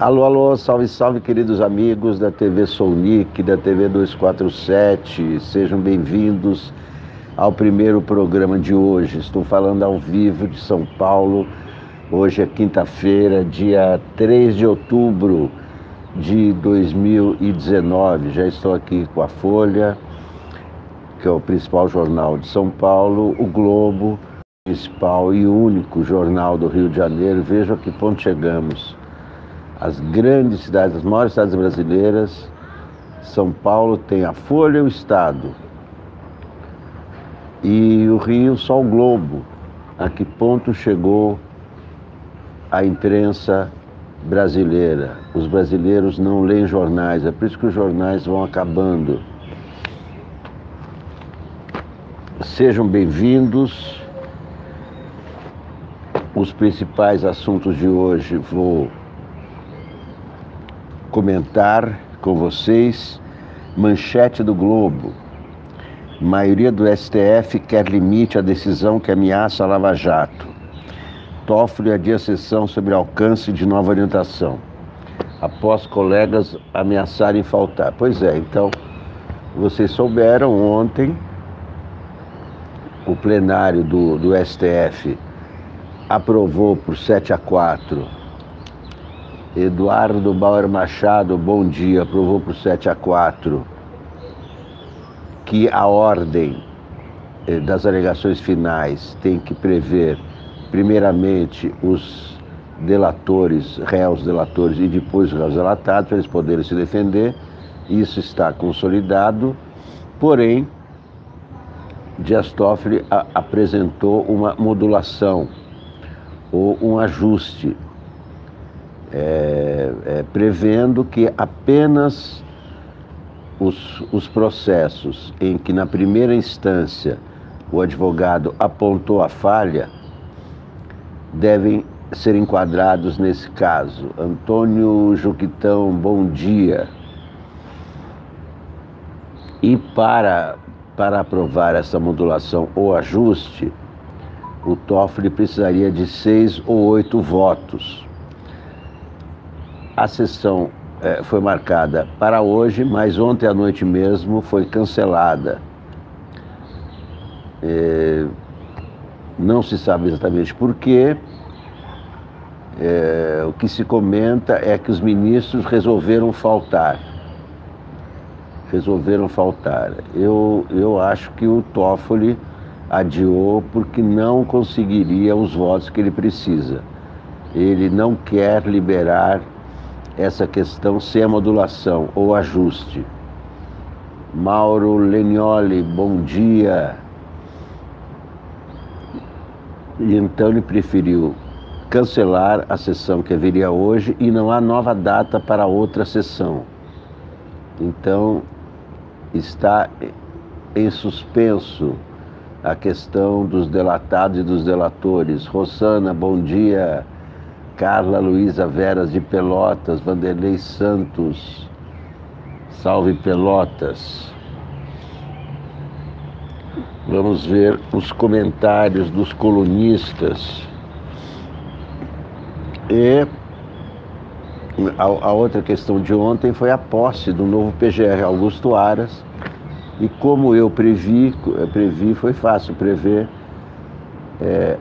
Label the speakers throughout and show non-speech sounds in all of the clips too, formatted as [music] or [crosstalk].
Speaker 1: Alô, alô, salve, salve, queridos amigos da TV Solnic, da TV 247. Sejam bem-vindos ao primeiro programa de hoje. Estou falando ao vivo de São Paulo. Hoje é quinta-feira, dia 3 de outubro de 2019. Já estou aqui com a Folha, que é o principal jornal de São Paulo, o Globo, principal e único jornal do Rio de Janeiro. Veja a que ponto chegamos as grandes cidades, as maiores cidades brasileiras. São Paulo tem a Folha o Estado. E o Rio só o Globo. A que ponto chegou a imprensa brasileira? Os brasileiros não leem jornais, é por isso que os jornais vão acabando. Sejam bem-vindos. Os principais assuntos de hoje vou comentar com vocês manchete do Globo. Maioria do STF quer limite à decisão que ameaça a Lava Jato. Toffoli adia sessão sobre alcance de nova orientação. Após colegas ameaçarem faltar. Pois é, então, vocês souberam ontem, o plenário do, do STF aprovou por 7 a 4 Eduardo Bauer Machado, bom dia, aprovou por 7 a 4 que a ordem eh, das alegações finais tem que prever, primeiramente, os delatores, réus delatores e depois os réus delatados, para eles poderem se defender. Isso está consolidado, porém, Dias Toffoli apresentou uma modulação ou um ajuste é, é, prevendo que apenas os, os processos em que, na primeira instância, o advogado apontou a falha devem ser enquadrados nesse caso. Antônio Juquitão, bom dia. E para, para aprovar essa modulação ou ajuste, o Toffoli precisaria de seis ou oito votos. A sessão é, foi marcada para hoje, mas ontem à noite mesmo foi cancelada. É, não se sabe exatamente por quê. É, o que se comenta é que os ministros resolveram faltar. Resolveram faltar. Eu, eu acho que o Toffoli adiou porque não conseguiria os votos que ele precisa. Ele não quer liberar essa questão sem a modulação ou ajuste. Mauro Lenioli, bom dia. E então ele preferiu cancelar a sessão que haveria hoje e não há nova data para outra sessão. Então está em suspenso a questão dos delatados e dos delatores. Rosana, bom dia. Carla Luísa Veras de Pelotas, Vanderlei Santos, salve Pelotas. Vamos ver os comentários dos colunistas. E a, a, outra questão de ontem foi a posse do novo PGR Augusto Aras. E como eu previ, previ foi fácil prever, é,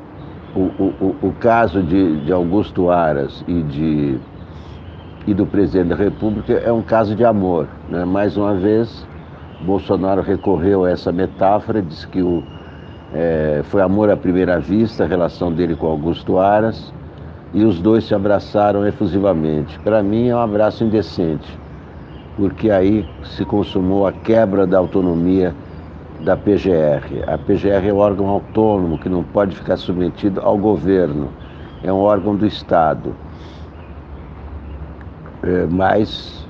Speaker 1: o, o, o caso de, de Augusto Aras e, de, e do presidente da República é um caso de amor. Né? Mais uma vez, Bolsonaro recorreu a essa metáfora, diz que o, é, foi amor à primeira vista a relação dele com Augusto Aras e os dois se abraçaram efusivamente. Para mim é um abraço indecente, porque aí se consumou a quebra da autonomia da PGR. A PGR é um órgão autônomo que não pode ficar submetido ao governo, é um órgão do Estado. É, mas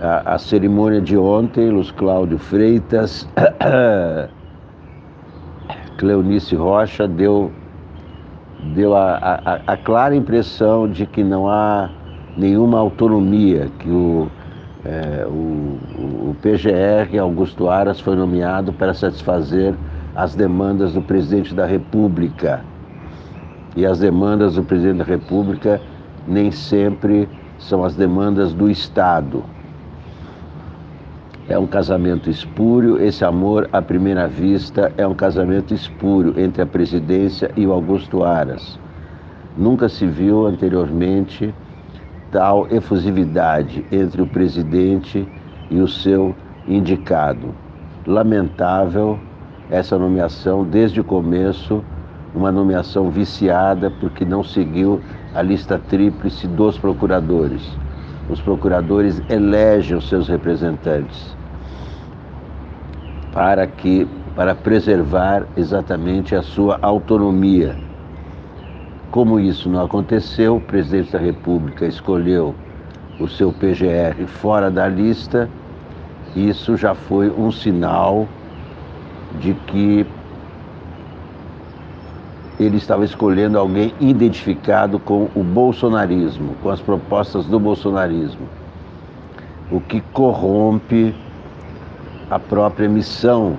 Speaker 1: a, a, cerimônia de ontem, Luz Cláudio Freitas, [coughs] Cleonice Rocha, deu, deu a, a, a clara impressão de que não há nenhuma autonomia, que o é, o, o PGR, Augusto Aras, foi nomeado para satisfazer as demandas do presidente da República. E as demandas do presidente da República nem sempre são as demandas do Estado. É um casamento espúrio, esse amor à primeira vista é um casamento espúrio entre a presidência e o Augusto Aras. Nunca se viu anteriormente tal efusividade entre o presidente e o seu indicado. Lamentável essa nomeação desde o começo, uma nomeação viciada porque não seguiu a lista tríplice dos procuradores. Os procuradores elegem os seus representantes para que para preservar exatamente a sua autonomia. Como isso não aconteceu, o presidente da República escolheu o seu PGR fora da lista, isso já foi um sinal de que ele estava escolhendo alguém identificado com o bolsonarismo, com as propostas do bolsonarismo, o que corrompe a própria missão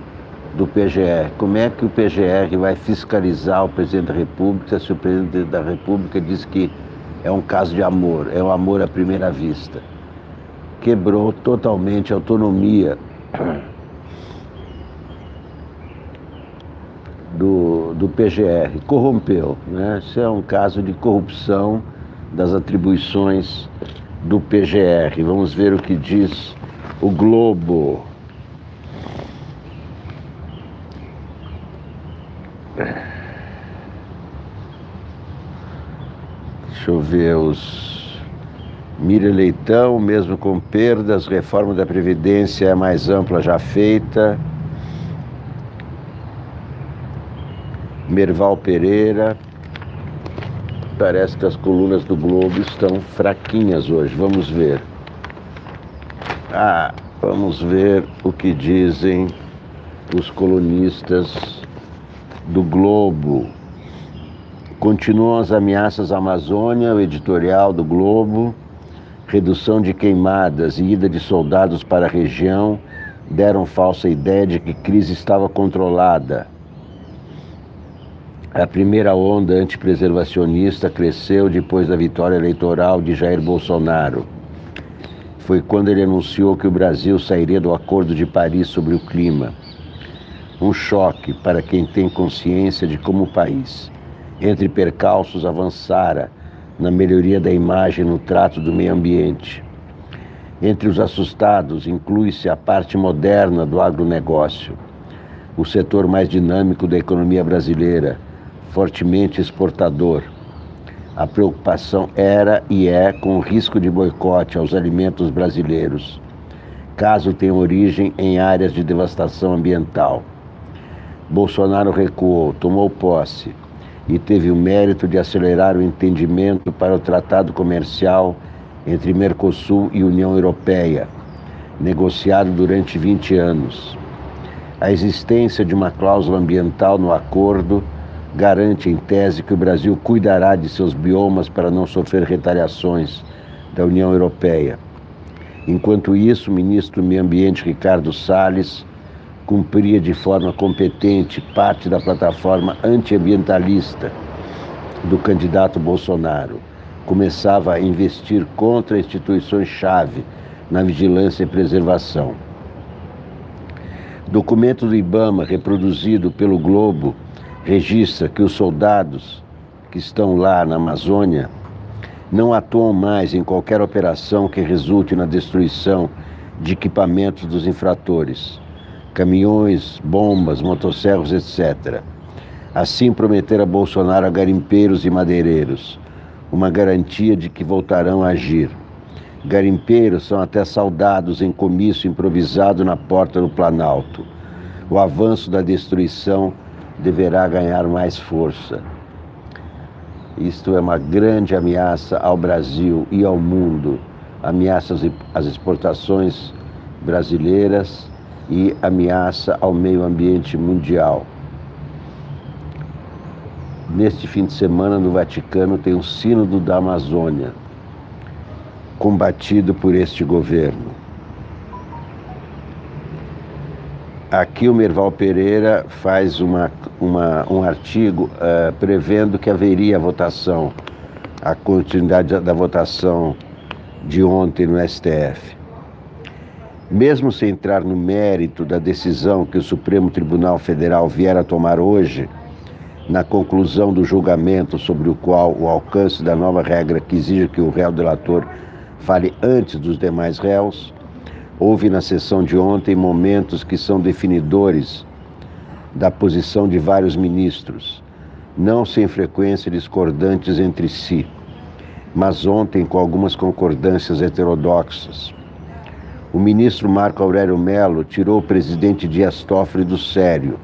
Speaker 1: do PGR. Como é que o PGR vai fiscalizar o presidente da República se o presidente da República diz que é um caso de amor, é um amor à primeira vista? Quebrou totalmente a autonomia do, do PGR, corrompeu. Né? Isso é um caso de corrupção das atribuições do PGR. Vamos ver o que diz o Globo. Deixa eu ver os. Mira Leitão, mesmo com perdas, reforma da Previdência é mais ampla já feita. Merval Pereira. Parece que as colunas do Globo estão fraquinhas hoje. Vamos ver. Ah, vamos ver o que dizem os colunistas do Globo. Continuam as ameaças à Amazônia, o editorial do Globo, redução de queimadas e ida de soldados para a região deram falsa ideia de que crise estava controlada. A primeira onda antipreservacionista cresceu depois da vitória eleitoral de Jair Bolsonaro. Foi quando ele anunciou que o Brasil sairia do Acordo de Paris sobre o clima. Um choque para quem tem consciência de como o país, entre percalços, avançara na melhoria da imagem no trato do meio ambiente. Entre os assustados, inclui-se a parte moderna do agronegócio, o setor mais dinâmico da economia brasileira fortemente exportador. A preocupação era e é com o risco de boicote aos alimentos brasileiros, caso tenha origem em áreas de devastação ambiental. Bolsonaro recuou, tomou posse e teve o mérito de acelerar o entendimento para o tratado comercial entre Mercosul e União Europeia, negociado durante 20 anos. A existência de uma cláusula ambiental no acordo garante, em tese, que o Brasil cuidará de seus biomas para não sofrer retaliações da União Europeia. Enquanto isso, o ministro do Meio Ambiente, Ricardo Salles, cumpria de forma competente parte da plataforma antiambientalista do candidato Bolsonaro. Começava a investir contra instituições-chave na vigilância e preservação. Documento do IBAMA, reproduzido pelo Globo, registra que os soldados que estão lá na Amazônia não atuam mais em qualquer operação que resulte na destruição de equipamentos dos infratores, caminhões, bombas, motosserras, etc. Assim prometer a Bolsonaro a garimpeiros e madeireiros uma garantia de que voltarão a agir. Garimpeiros são até soldados em comício improvisado na porta do Planalto. O avanço da destruição deverá ganhar mais força. Isto é uma grande ameaça ao Brasil e ao mundo, ameaça às exportações brasileiras e ameaça ao meio ambiente mundial. Neste fim de semana, no Vaticano, tem o Sínodo da Amazônia, combatido por este governo. Aqui o Merval Pereira faz uma, uma um artigo uh, prevendo que haveria votação, a continuidade da, da votação de ontem no STF. Mesmo sem entrar no mérito da decisão que o Supremo Tribunal Federal vier a tomar hoje, na conclusão do julgamento sobre o qual o alcance da nova regra que exige que o réu delator fale antes dos demais réus, houve na sessão de ontem momentos que são definidores da posição de vários ministros, não sem frequência discordantes entre si, mas ontem com algumas concordâncias heterodoxas. O ministro Marco Aurélio Melo tirou o presidente Dias Toffoli do sério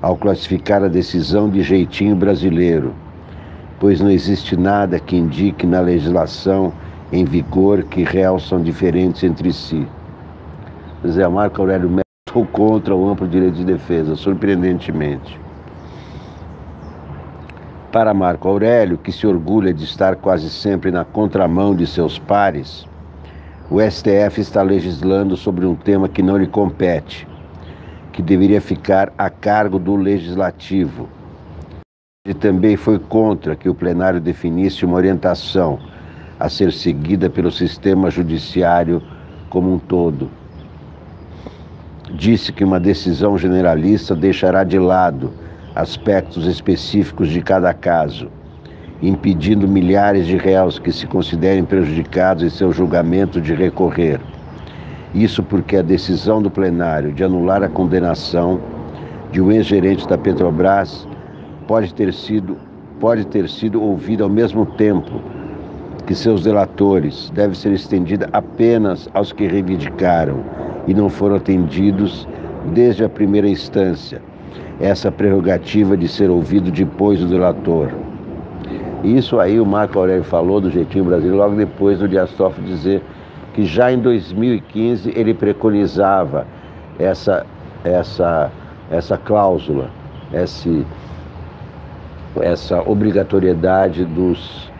Speaker 1: ao classificar a decisão de jeitinho brasileiro, pois não existe nada que indique na legislação em vigor que são diferentes entre si. José Marco Aurélio Melo contra o amplo direito de defesa, surpreendentemente. Para Marco Aurélio, que se orgulha de estar quase sempre na contramão de seus pares, o STF está legislando sobre um tema que não lhe compete, que deveria ficar a cargo do legislativo. Ele também foi contra que o plenário definisse uma orientação a ser seguida pelo sistema judiciário como um todo. Disse que uma decisão generalista deixará de lado aspectos específicos de cada caso, impedindo milhares de réus que se considerem prejudicados em seu julgamento de recorrer. Isso porque a decisão do plenário de anular a condenação de um ex-gerente da Petrobras pode ter sido pode ter sido ouvida ao mesmo tempo que seus delatores deve ser estendida apenas aos que reivindicaram e não foram atendidos desde a primeira instância. Essa prerrogativa de ser ouvido depois do delator. Isso aí o Marco Aurélio falou do jeitinho brasileiro logo depois do Dias Toffoli dizer que já em 2015 ele preconizava essa, essa, essa cláusula, esse, essa obrigatoriedade dos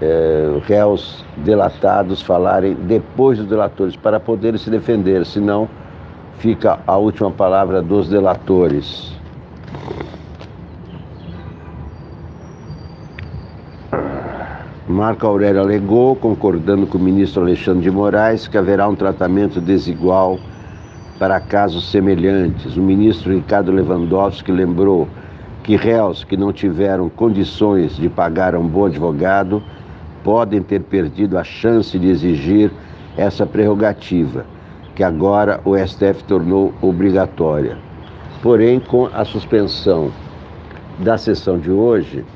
Speaker 1: é, réus delatados falarem depois dos delatores para poderem se defender, senão fica a última palavra dos delatores. Marco Aurélio alegou, concordando com o ministro Alexandre de Moraes, que haverá um tratamento desigual para casos semelhantes. O ministro Ricardo Lewandowski lembrou que réus que não tiveram condições de pagar um bom advogado podem ter perdido a chance de exigir essa prerrogativa, que agora o STF tornou obrigatória. Porém, com a suspensão da sessão de hoje,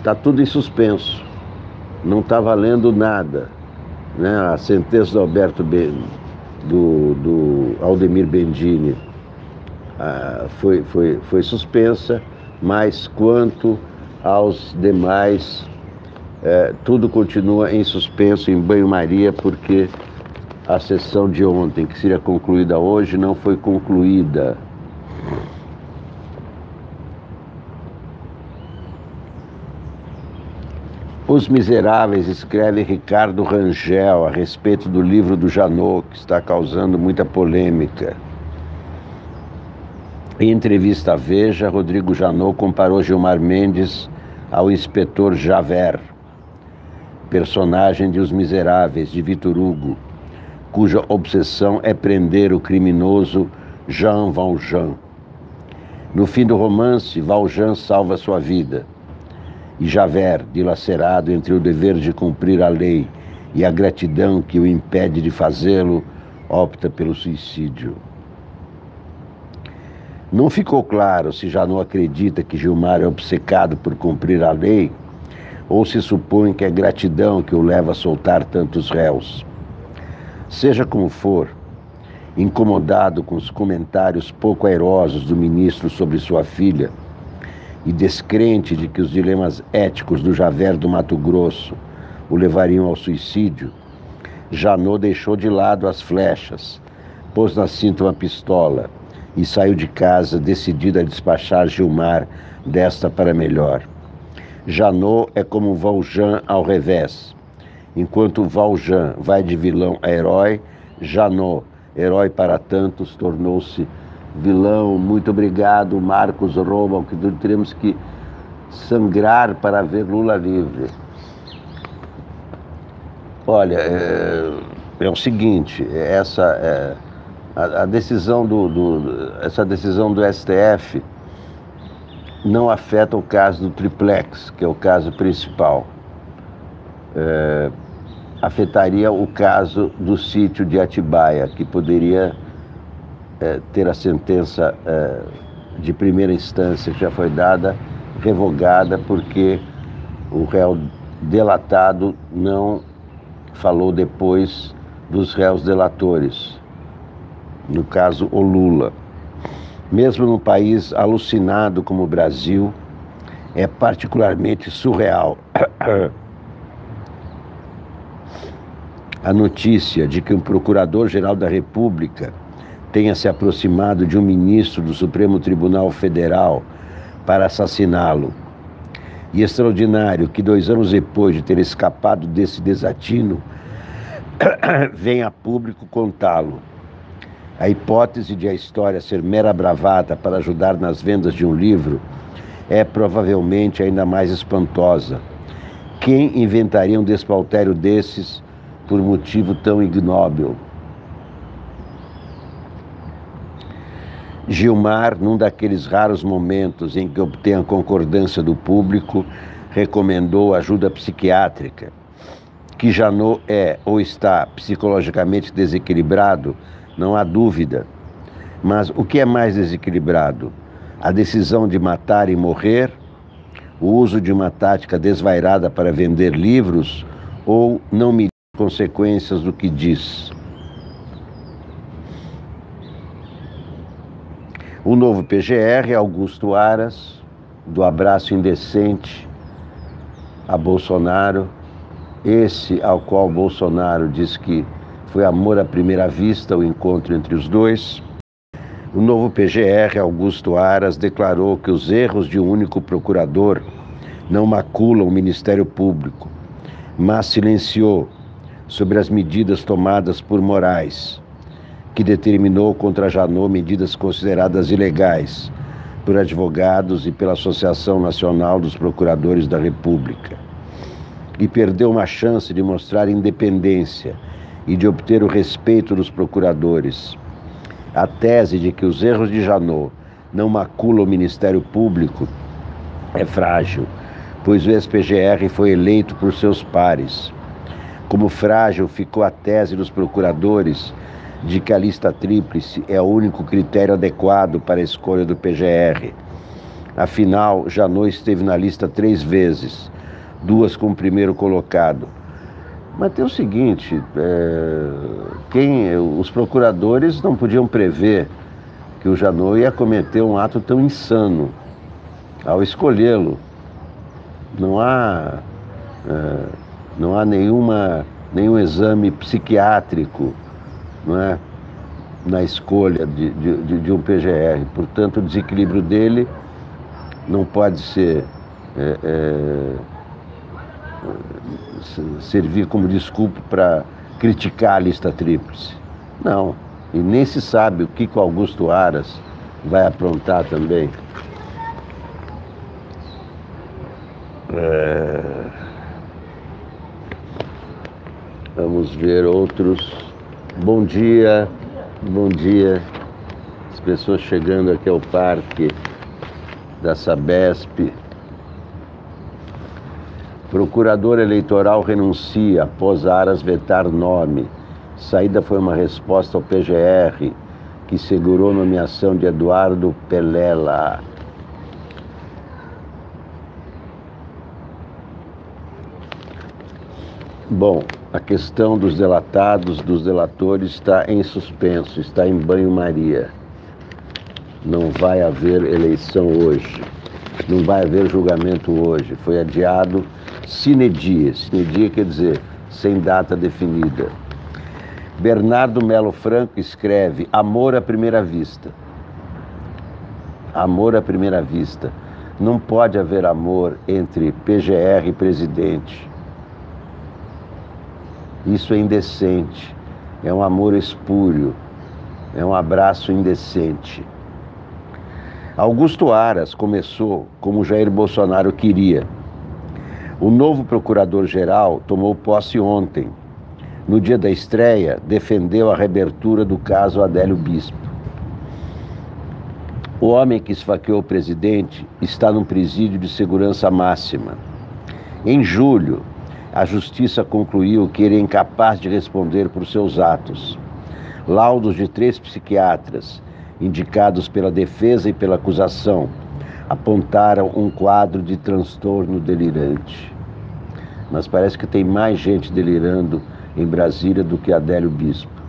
Speaker 1: está tudo em suspenso não está valendo nada. Né? A sentença do Alberto ben, do, do Aldemir Bendini ah, foi, foi, foi suspensa, mas quanto aos demais, eh, tudo continua em suspenso, em banho-maria, porque a sessão de ontem, que seria concluída hoje, não foi concluída. Os Miseráveis, escreve Ricardo Rangel a respeito do livro do Janot, que está causando muita polêmica. Em entrevista à Veja, Rodrigo Janot comparou Gilmar Mendes ao inspetor Javert, personagem de Os Miseráveis, de Vitor Hugo, cuja obsessão é prender o criminoso Jean Valjean. No fim do romance, Valjean salva sua vida e Javert, dilacerado entre o dever de cumprir a lei e a gratidão que o impede de fazê-lo, opta pelo suicídio. Não ficou claro se já não acredita que Gilmar é obcecado por cumprir a lei ou se supõe que é gratidão que o leva a soltar tantos réus. Seja como for, incomodado com os comentários pouco airosos do ministro sobre sua filha, e descrente de que os dilemas éticos do Javer do Mato Grosso o levariam ao suicídio, Janot deixou de lado as flechas, pôs na cinta uma pistola e saiu de casa decidido a despachar Gilmar desta para melhor. Janot é como Valjean ao revés. Enquanto Valjean vai de vilão a herói, Janot, herói para tantos, tornou-se vilão. Muito obrigado, Marcos Roman, que teremos que sangrar para ver Lula livre. Olha, é, é o seguinte, essa é, a, a, decisão do, do, essa decisão do STF não afeta o caso do triplex, que é o caso principal. É, afetaria o caso do sítio de Atibaia, que poderia é, ter a sentença é, de primeira instância que já foi dada revogada porque o réu delatado não falou depois dos réus delatores, no caso o Lula. Mesmo num país alucinado como o Brasil, é particularmente surreal [clears throat] a notícia de que um procurador-geral da República tenha se aproximado de um ministro do Supremo Tribunal Federal para assassiná-lo. E extraordinário que dois anos depois de ter escapado desse desatino, [coughs] venha a público contá-lo. A hipótese de a história ser mera bravata para ajudar nas vendas de um livro é provavelmente ainda mais espantosa. Quem inventaria um despautério desses por motivo tão ignóbil. Gilmar, num daqueles raros momentos em que obtém a concordância do público, recomendou ajuda psiquiátrica. Que Janot é ou está psicologicamente desequilibrado, não há dúvida. Mas o que é mais desequilibrado? A decisão de matar e morrer? O uso de uma tática desvairada para vender livros? Ou não me consequências do que diz. O novo PGR, Augusto Aras, do abraço indecente a Bolsonaro, esse ao qual Bolsonaro diz que foi amor à primeira vista o encontro entre os dois. O novo PGR, Augusto Aras, declarou que os erros de um único procurador não maculam o Ministério Público, mas silenciou sobre as medidas tomadas por Moraes, que determinou contra Janot medidas consideradas ilegais por advogados e pela Associação Nacional dos Procuradores da República. E perdeu uma chance de mostrar independência e de obter o respeito dos procuradores. A tese de que os erros de Janot não maculam o Ministério Público é frágil, pois o ex-PGR foi eleito por seus pares como frágil ficou a tese dos procuradores de que a lista tríplice é o único critério adequado para a escolha do PGR. Afinal, Janot esteve na lista três vezes, duas com o primeiro colocado. Mas tem o seguinte, é, quem, os procuradores não podiam prever que o Janot ia cometer um ato tão insano ao escolhê-lo. Não há. É, não há nenhuma, nenhum exame psiquiátrico é, na escolha de, de, de um PGR. Portanto, o desequilíbrio dele não pode ser é, é, servir como desculpa para criticar a lista tríplice. Não. E nem se sabe o que, que o Augusto Aras vai aprontar também. É... Vamos ver outros. Bom dia, bom dia. As pessoas chegando aqui ao parque da Sabesp. Procurador eleitoral renuncia após Aras vetar nome. Saída foi uma resposta ao PGR, que segurou nomeação de Eduardo Pelela. Bom, a questão dos delatados, dos delatores, está em suspenso, está em banho-maria. Não vai haver eleição hoje, não vai haver julgamento hoje. Foi adiado sine die. Sine die quer dizer sem data definida. Bernardo Melo Franco escreve Amor à primeira vista. Amor à primeira vista. Não pode haver amor entre PGR e presidente isso é indecente, é um amor espúrio, é um abraço indecente. Augusto Aras começou como Jair Bolsonaro queria. O novo procurador-geral tomou posse ontem no dia da estreia, defendeu a reabertura do caso Adélio Bispo. O homem que esfaqueou o presidente está num presídio de segurança máxima. Em julho, a justiça concluiu que ele é incapaz de responder por seus atos. Laudos de três psiquiatras, indicados pela defesa e pela acusação, apontaram um quadro de transtorno delirante. Mas parece que tem mais gente delirando em Brasília do que Adélio Bispo.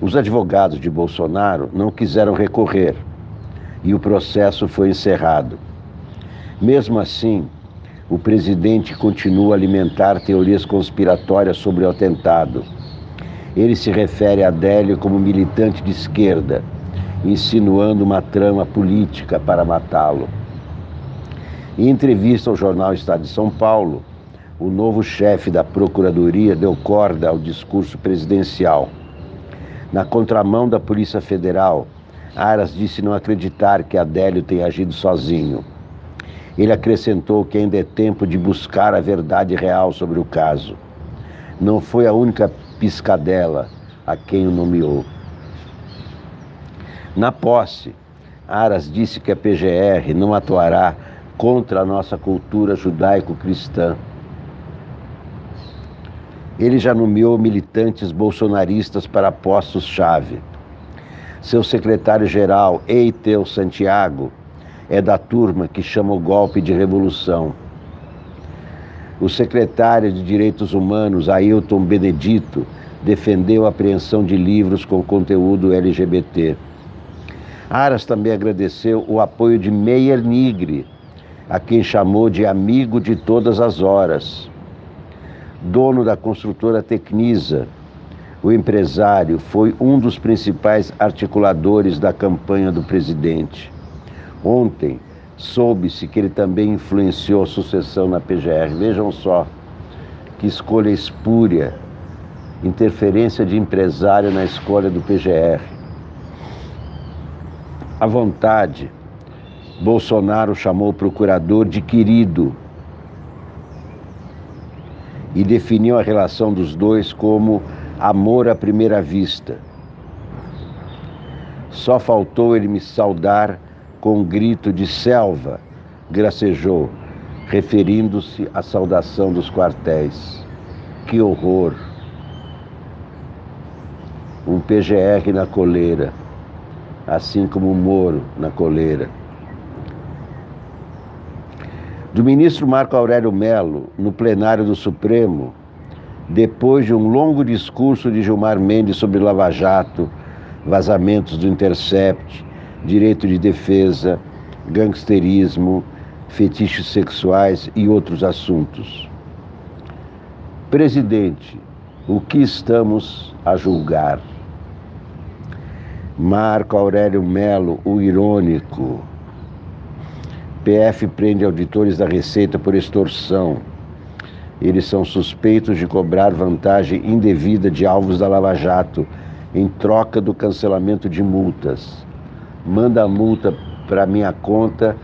Speaker 1: Os advogados de Bolsonaro não quiseram recorrer e o processo foi encerrado. Mesmo assim, o presidente continua a alimentar teorias conspiratórias sobre o atentado. Ele se refere a Adélio como militante de esquerda, insinuando uma trama política para matá-lo. Em entrevista ao jornal Estado de São Paulo, o novo chefe da Procuradoria deu corda ao discurso presidencial. Na contramão da Polícia Federal, Aras disse não acreditar que Adélio tenha agido sozinho. Ele acrescentou que ainda é tempo de buscar a verdade real sobre o caso. Não foi a única piscadela a quem o nomeou. Na posse, Aras disse que a PGR não atuará contra a nossa cultura judaico-cristã ele já nomeou militantes bolsonaristas para postos-chave. Seu secretário-geral, Eiteu Santiago, é da turma que chama o golpe de revolução. O secretário de Direitos Humanos, Ailton Benedito, defendeu a apreensão de livros com conteúdo LGBT. Aras também agradeceu o apoio de Meyer Nigre, a quem chamou de amigo de todas as horas dono da construtora Tecnisa. O empresário foi um dos principais articuladores da campanha do presidente. Ontem, soube-se que ele também influenciou a sucessão na PGR. Vejam só que escolha espúria, interferência de empresário na escolha do PGR. À vontade, Bolsonaro chamou o procurador de querido e definiu a relação dos dois como amor à primeira vista. Só faltou ele me saudar com um grito de selva, gracejou, referindo-se à saudação dos quartéis. Que horror! Um PGR na coleira, assim como um Moro na coleira do ministro Marco Aurélio Melo no plenário do Supremo, depois de um longo discurso de Gilmar Mendes sobre Lava Jato, vazamentos do Intercept, direito de defesa, gangsterismo, fetiches sexuais e outros assuntos. Presidente, o que estamos a julgar? Marco Aurélio Melo, o irônico, PF prende auditores da Receita por extorsão. Eles são suspeitos de cobrar vantagem indevida de alvos da Lava Jato em troca do cancelamento de multas. Manda a multa para minha conta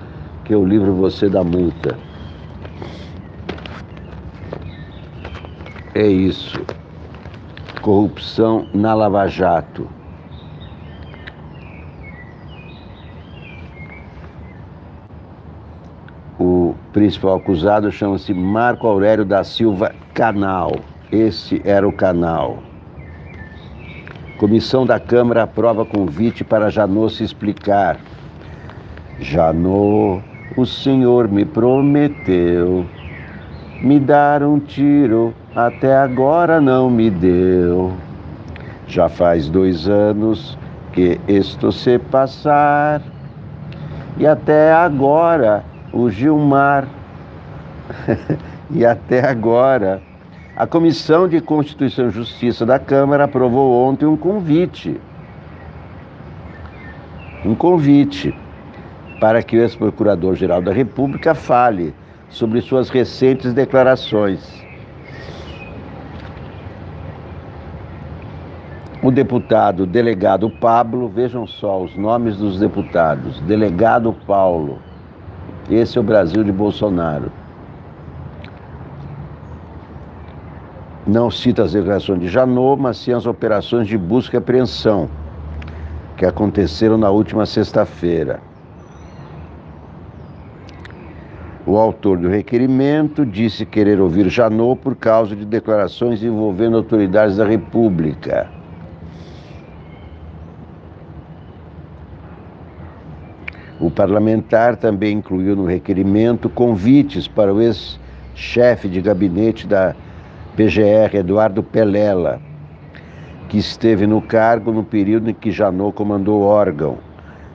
Speaker 1: que eu livro você da multa. É isso. Corrupção na Lava Jato. principal acusado chama-se Marco Aurélio da Silva Canal. Esse era o canal. Comissão da Câmara aprova convite para Janot se explicar. Janot, o senhor me prometeu me dar um tiro, até agora não me deu. Já faz dois anos que estou se passar e até agora o Gilmar. [laughs] e até agora, a Comissão de Constituição e Justiça da Câmara aprovou ontem um convite. Um convite para que o ex-procurador-geral da República fale sobre suas recentes declarações. O deputado delegado Pablo, vejam só os nomes dos deputados: delegado Paulo, esse é o Brasil de Bolsonaro. Não cita as declarações de Janot, mas sim as operações de busca e apreensão que aconteceram na última sexta-feira. O autor do requerimento disse querer ouvir Janot por causa de declarações envolvendo autoridades da República. O parlamentar também incluiu no requerimento convites para o ex-chefe de gabinete da PGR, Eduardo Pelela, que esteve no cargo no período em que Janot comandou o órgão,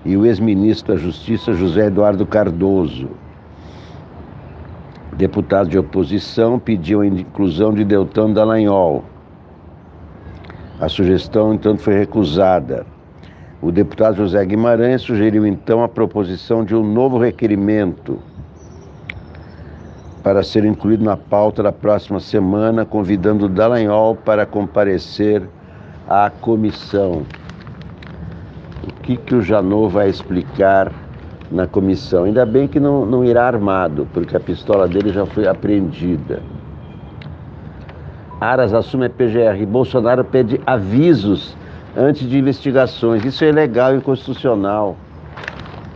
Speaker 1: e o ex-ministro da Justiça, José Eduardo Cardoso. Deputados de oposição pediam a inclusão de Deltão Dallagnol. A sugestão, entanto, foi recusada. O deputado José Guimarães sugeriu então a proposição de um novo requerimento para ser incluído na pauta da próxima semana, convidando Dallagnol para comparecer à comissão. O que, que o Janot vai explicar na comissão? Ainda bem que não, não irá armado, porque a pistola dele já foi apreendida. Aras assume a PGR. Bolsonaro pede avisos antes de investigações. Isso é ilegal e inconstitucional.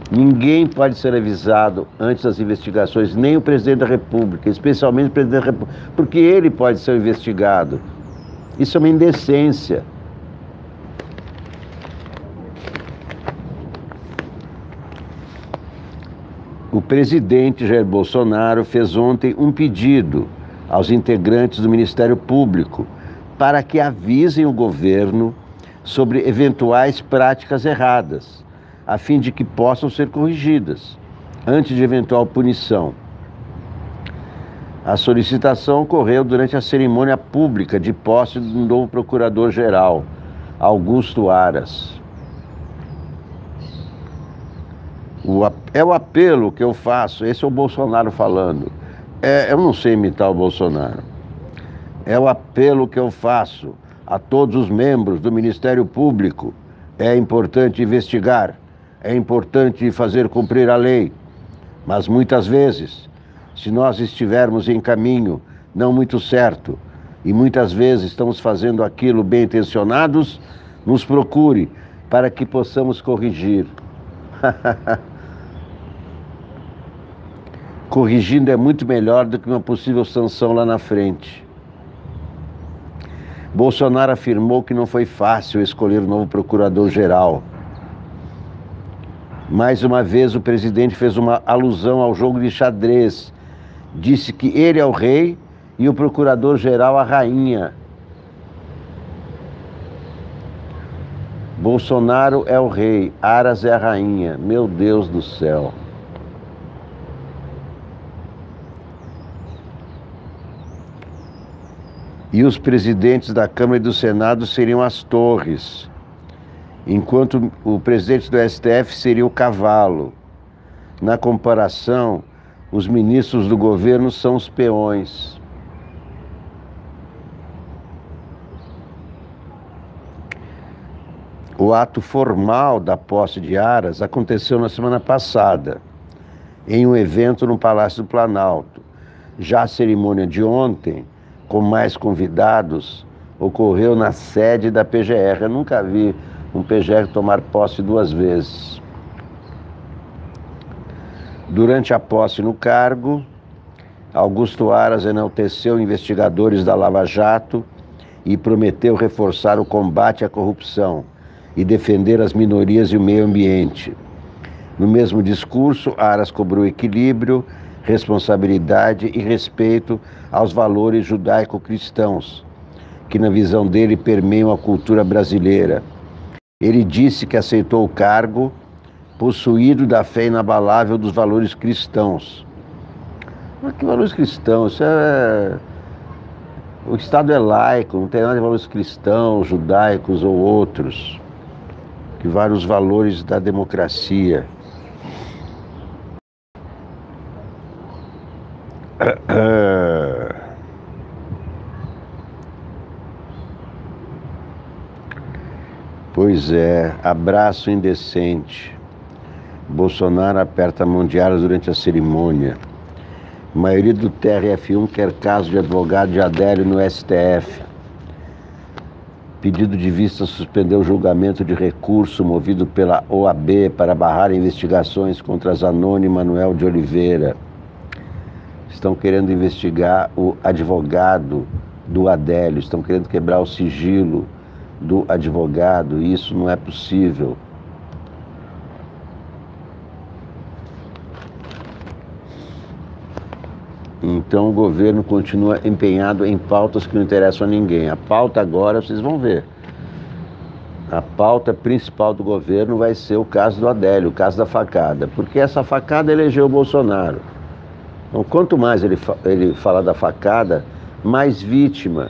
Speaker 1: Ninguém pode ser avisado antes das investigações, nem o presidente da República, especialmente o presidente da República, porque ele pode ser investigado. Isso é uma indecência. O presidente Jair Bolsonaro fez ontem um pedido aos integrantes do Ministério Público para que avisem o governo sobre eventuais práticas erradas a fim de que possam ser corrigidas antes de eventual punição. A solicitação ocorreu durante a cerimônia pública de posse do novo procurador-geral, Augusto Aras. O, é o apelo que eu faço, esse é o Bolsonaro falando. É, eu não sei imitar o Bolsonaro. É o apelo que eu faço a todos os membros do Ministério Público. É importante investigar é importante fazer cumprir a lei, mas muitas vezes, se nós estivermos em caminho não muito certo e muitas vezes estamos fazendo aquilo bem intencionados, nos procure para que possamos corrigir. [laughs] Corrigindo é muito melhor do que uma possível sanção lá na frente. Bolsonaro afirmou que não foi fácil escolher o novo procurador-geral mais uma vez, o presidente fez uma alusão ao jogo de xadrez. Disse que ele é o rei e o procurador-geral a rainha. Bolsonaro é o rei, Aras é a rainha. Meu Deus do céu. E os presidentes da Câmara e do Senado seriam as torres enquanto o presidente do STF seria o cavalo. Na comparação, os ministros do governo são os peões. O ato formal da posse de Aras aconteceu na semana passada, em um evento no Palácio do Planalto. Já a cerimônia de ontem, com mais convidados, ocorreu na sede da PGR. Eu nunca vi um PGR tomar posse duas vezes. Durante a posse no cargo, Augusto Aras enalteceu investigadores da Lava Jato e prometeu reforçar o combate à corrupção e defender as minorias e o meio ambiente. No mesmo discurso, Aras cobrou equilíbrio, responsabilidade e respeito aos valores judaico-cristãos, que, na visão dele, permeiam a cultura brasileira ele disse que aceitou o cargo possuído da fé inabalável dos valores cristãos. Mas que valores cristãos? Isso é... O Estado é laico, não tem nada de valores cristãos, judaicos ou outros. Que vários valores da democracia. Pois é, abraço indecente. Bolsonaro aperta a mão de Aras durante a cerimônia. A maioria do TRF1 quer caso de advogado de Adélio no STF. Pedido de vista suspendeu o julgamento de recurso movido pela OAB para barrar investigações contra Zanoni Manuel de Oliveira. Estão querendo investigar o advogado do Adélio, estão querendo quebrar o sigilo do advogado, e isso não é possível. Então o governo continua empenhado em pautas que não interessam a ninguém. A pauta agora, vocês vão ver. A pauta principal do governo vai ser o caso do Adélio, o caso da facada, porque essa facada elegeu o Bolsonaro. Então, quanto mais ele, ele fala da facada, mais vítima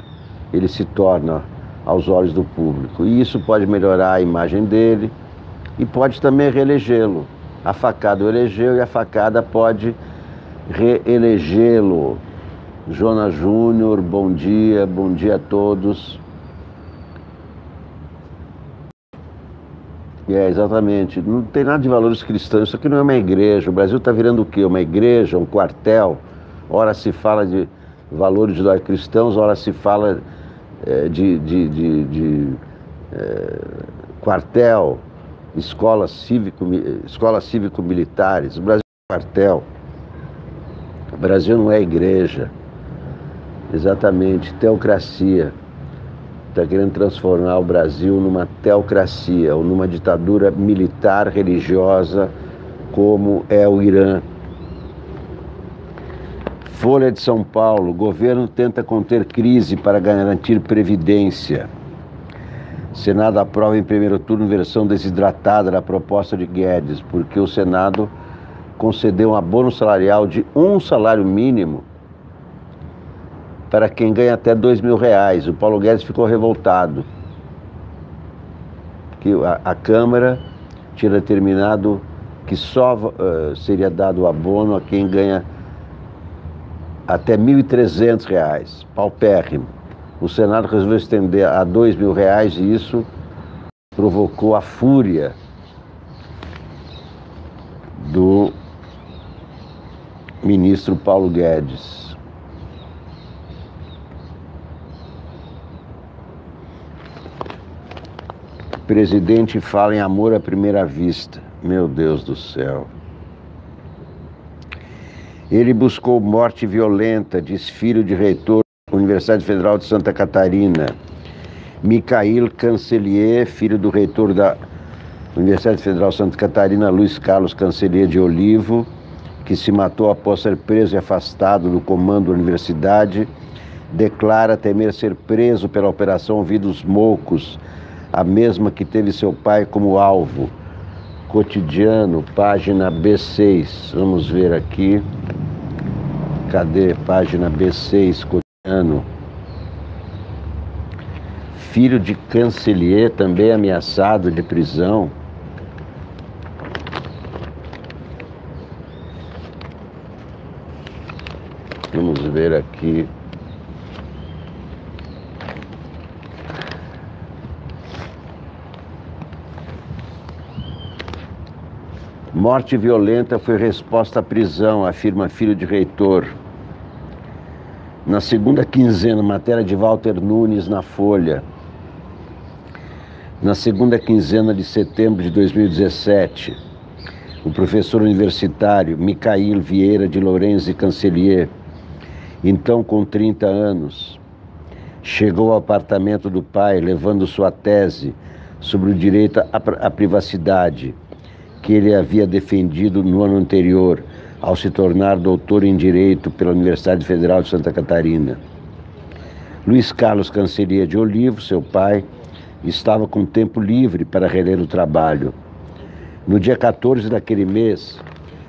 Speaker 1: ele se torna aos olhos do público. E isso pode melhorar a imagem dele e pode também reelegê-lo. A facada o elegeu e a facada pode reelegê-lo. Jonas Júnior, bom dia, bom dia a todos. É, exatamente. Não tem nada de valores cristãos. Isso aqui não é uma igreja. O Brasil está virando o quê? Uma igreja, um quartel. Ora se fala de valores cristãos, ora se fala de, de, de, de é, quartel, escolas cívico, escolas cívico-militares. O Brasil é quartel. O Brasil não é igreja. Exatamente, teocracia. Está querendo transformar o Brasil numa teocracia ou numa ditadura militar religiosa como é o Irã. Folha de São Paulo: governo tenta conter crise para garantir previdência. Senado aprova em primeiro turno versão desidratada da proposta de Guedes, porque o Senado concedeu um abono salarial de um salário mínimo para quem ganha até dois mil reais. O Paulo Guedes ficou revoltado. Que a, a Câmara tinha determinado que só uh, seria dado o abono a quem ganha até R$ 1.300, paupérrimo. O Senado resolveu estender a R$ 2.000 e isso provocou a fúria do ministro Paulo Guedes. O presidente fala em amor à primeira vista. Meu Deus do céu. Ele buscou morte violenta, diz filho de reitor da Universidade Federal de Santa Catarina. Micael Cancelier, filho do reitor da Universidade Federal de Santa Catarina, Luiz Carlos Cancelier de Olivo, que se matou após ser preso e afastado do comando da universidade, declara temer ser preso pela Operação Ouvidos Moucos, a mesma que teve seu pai como alvo. Cotidiano, página B6. Vamos ver aqui. Cadê? Página B6, cotidiano. Filho de cancelier, também ameaçado de prisão. Vamos ver aqui. Morte violenta foi resposta à prisão, afirma filho de reitor. Na segunda quinzena, matéria de Walter Nunes na Folha. Na segunda quinzena de setembro de 2017, o professor universitário Micael Vieira de Lourenço Cancelier, então com 30 anos, chegou ao apartamento do pai levando sua tese sobre o direito à privacidade que ele havia defendido no ano anterior, ao se tornar doutor em Direito pela Universidade Federal de Santa Catarina. Luiz Carlos Canceria de Olivo, seu pai, estava com tempo livre para reler o trabalho. No dia 14 daquele mês,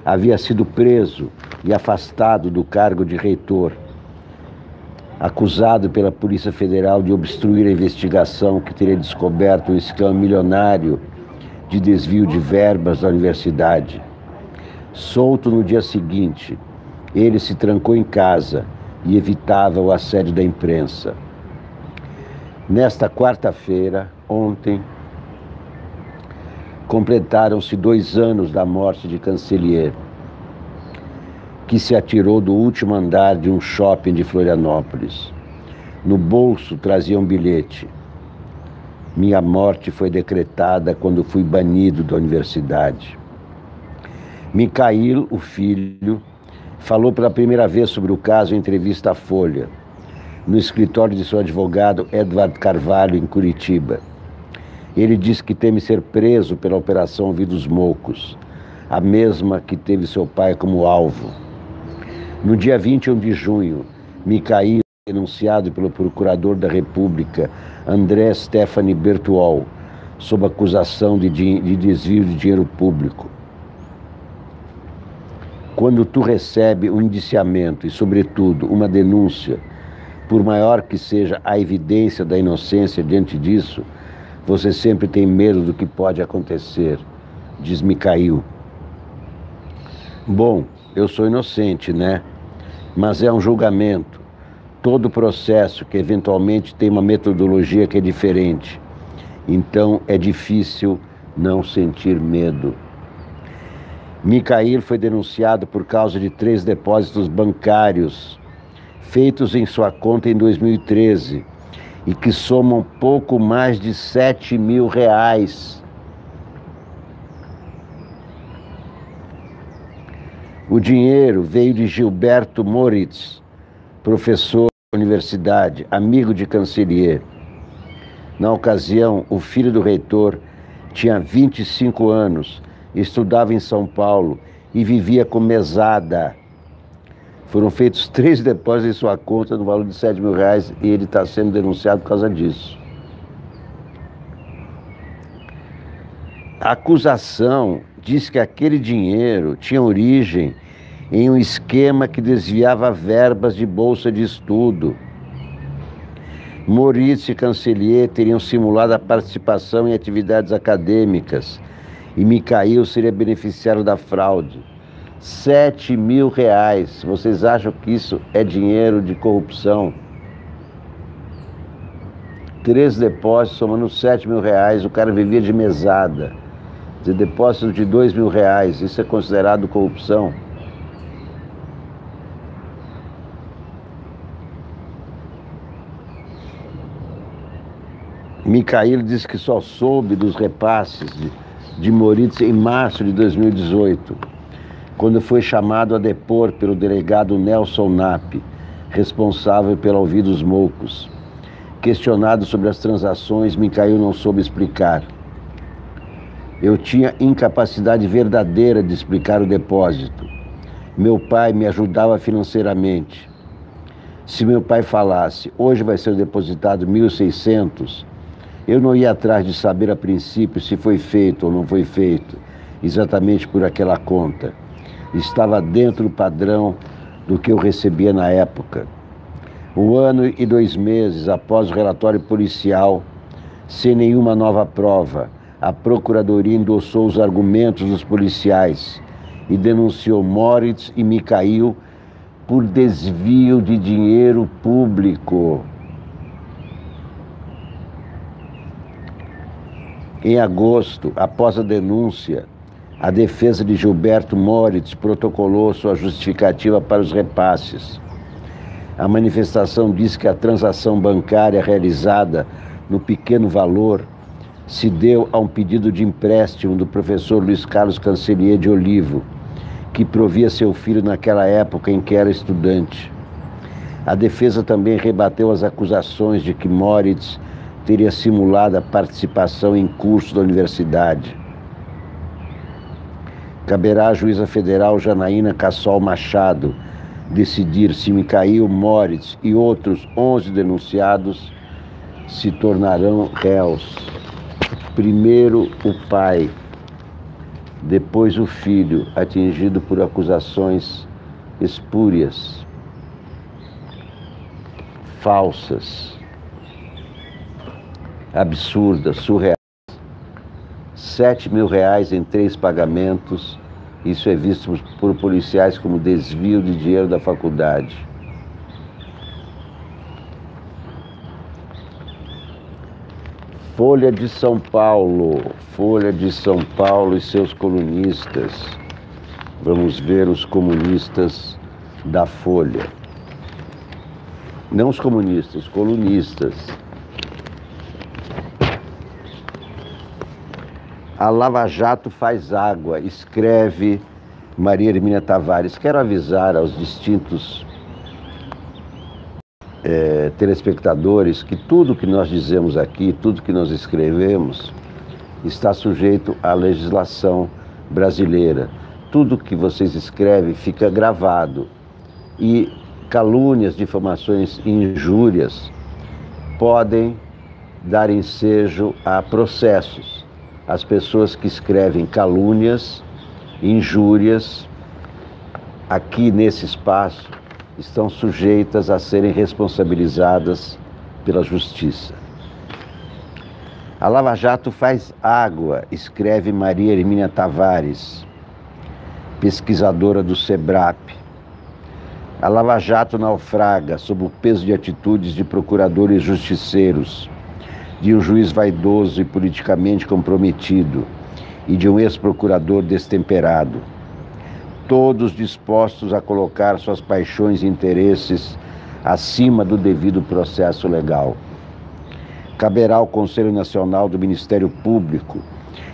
Speaker 1: havia sido preso e afastado do cargo de reitor, acusado pela Polícia Federal de obstruir a investigação que teria descoberto o escândalo milionário de desvio de verbas da universidade. Solto no dia seguinte, ele se trancou em casa e evitava o assédio da imprensa. Nesta quarta-feira, ontem, completaram-se dois anos da morte de Cancelier. que se atirou do último andar de um shopping de Florianópolis. No bolso trazia um bilhete. Minha morte foi decretada quando fui banido da universidade. Mikhail, o filho, falou pela primeira vez sobre o caso em entrevista à Folha, no escritório de seu advogado Edward Carvalho, em Curitiba. Ele disse que teme ser preso pela Operação Ouvidos Moucos, a mesma que teve seu pai como alvo. No dia 21 de junho, Mikhail denunciado pelo procurador da República, André Stephanie Bertuol, sob acusação de, de desvio de dinheiro público. Quando tu recebe um indiciamento e, sobretudo, uma denúncia, por maior que seja a evidência da inocência diante disso, você sempre tem medo do que pode acontecer, diz Micail. Bom, eu sou inocente, né? Mas é um julgamento todo o processo, que eventualmente tem uma metodologia que é diferente. Então é difícil não sentir medo. Micael foi denunciado por causa de três depósitos bancários feitos em sua conta em 2013 e que somam pouco mais de 7 mil reais. O dinheiro veio de Gilberto Moritz, professor universidade, amigo de Cancelier. Na ocasião, o filho do reitor tinha 25 anos, estudava em São Paulo e vivia com mesada. Foram feitos [laughs] três depósitos em sua conta no valor de 7 mil reais e ele está sendo denunciado por causa disso. A acusação diz que aquele dinheiro tinha origem em um esquema que desviava verbas de bolsa de estudo. Moritz e Cancelier teriam simulado a participação em atividades acadêmicas e Micael seria beneficiário da fraude. Sete mil reais. Vocês acham que isso é dinheiro de corrupção? Três depósitos somando sete mil reais, o cara vivia de mesada. De depósito de dois mil reais, isso é considerado corrupção? Micael disse que só soube dos repasses de, de Moritz em março de 2018, quando foi chamado a depor pelo delegado Nelson Nap, responsável pela Ouvidos Moucos. Questionado sobre as transações, Micael não soube explicar. Eu tinha incapacidade verdadeira de explicar o depósito. Meu pai me ajudava financeiramente. Se meu pai falasse, hoje vai ser depositado 1.600, eu não ia atrás de saber a princípio se foi feito ou não foi feito, exatamente por aquela conta. Estava dentro do padrão do que eu recebia na época. Um ano e dois meses após o relatório policial, sem nenhuma nova prova, a Procuradoria endossou os argumentos dos policiais e denunciou Moritz e Mikhail por desvio de dinheiro público. Em agosto, após a denúncia, a defesa de Gilberto Moritz protocolou sua justificativa para os repasses. A manifestação diz que a transação bancária realizada no pequeno valor se deu a um pedido de empréstimo do professor Luiz Carlos Cancelier de Olivo, que provia seu filho naquela época em que era estudante. A defesa também rebateu as acusações de que Moritz teria simulado a participação em curso da universidade. Caberá à juíza federal Janaína Cassol Machado decidir se Micael Moritz e outros 11 denunciados se tornarão réus. Primeiro o pai, depois o filho, atingido por acusações espúrias, falsas absurdas, surreais. Sete mil reais em três pagamentos, isso é visto por policiais como desvio de dinheiro da faculdade. Folha de São Paulo, Folha de São Paulo e seus colunistas. Vamos ver os comunistas da Folha. Não os comunistas, os colunistas. A Lava Jato faz água, escreve Maria Hermínia Tavares. Quero avisar aos distintos é, telespectadores que tudo que nós dizemos aqui, tudo que nós escrevemos, está sujeito à legislação brasileira. Tudo que vocês escrevem fica gravado. E calúnias, difamações injúrias podem dar ensejo a processos. As pessoas que escrevem calúnias, injúrias, aqui nesse espaço, estão sujeitas a serem responsabilizadas pela justiça. A Lava Jato faz água, escreve Maria Hermínia Tavares, pesquisadora do SEBRAP. A Lava Jato naufraga sob o peso de atitudes de procuradores justiceiros, de um juiz vaidoso e politicamente comprometido e de um ex-procurador destemperado. Todos dispostos a colocar suas paixões e interesses acima do devido processo legal caberá ao Conselho Nacional do Ministério Público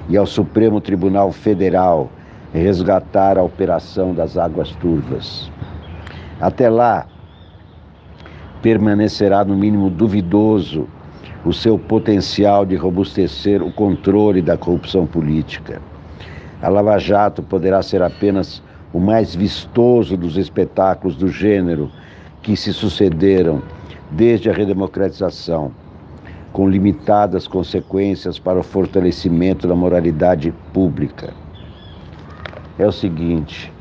Speaker 1: e ao Supremo Tribunal Federal resgatar a operação das águas turvas. Até lá, permanecerá no mínimo duvidoso o seu potencial de robustecer o controle da corrupção política. A Lava Jato poderá ser apenas o mais vistoso dos espetáculos do gênero que se sucederam desde a redemocratização com limitadas consequências para o fortalecimento da moralidade pública. É o seguinte: